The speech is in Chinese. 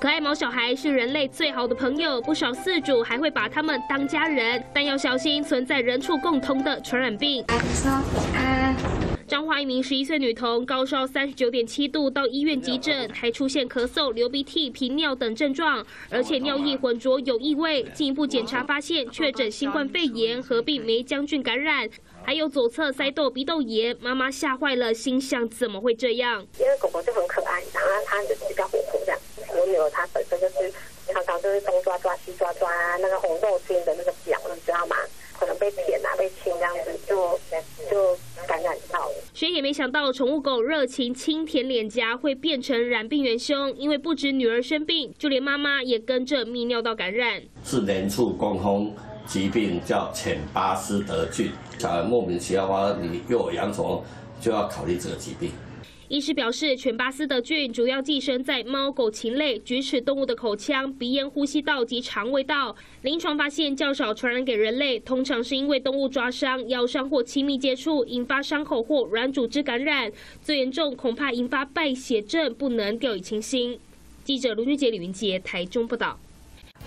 可爱毛小孩是人类最好的朋友，不少饲主还会把它们当家人，但要小心存在人畜共通的传染病。彰化一名十一岁女童高烧三十九点七度到医院急诊，还出现咳嗽、流鼻涕、频尿等症状，而且尿液浑浊有异味。进一步检查发现确诊新冠肺炎，合并梅浆菌感染，还有左侧腮窦鼻窦炎。妈妈吓坏了，心想怎么会这样？因为狗狗就很可爱，然后它就比较活泼这样。我女儿她本身就是常常就是东抓抓那个红豆菌的那个表，你知道吗？可能被舔啊、被亲这样子，就就感染到了。谁也没想到，宠物狗热情轻舔脸颊会变成染病元凶，因为不止女儿生病，就连妈妈也跟着泌尿道感染。是人畜共通疾病，叫浅巴斯德菌。小孩莫名其妙话，你幼儿养宠就要考虑这个疾病。医师表示，犬巴斯德菌主要寄生在猫、狗、禽类、啮齿动物的口腔、鼻咽、呼吸道及肠胃道。临床发现较少传染给人类，通常是因为动物抓伤、咬伤或亲密接触引发伤口或软组织感染。最严重恐怕引发败血症，不能掉以轻心。记者卢俊杰、李云杰台中报道。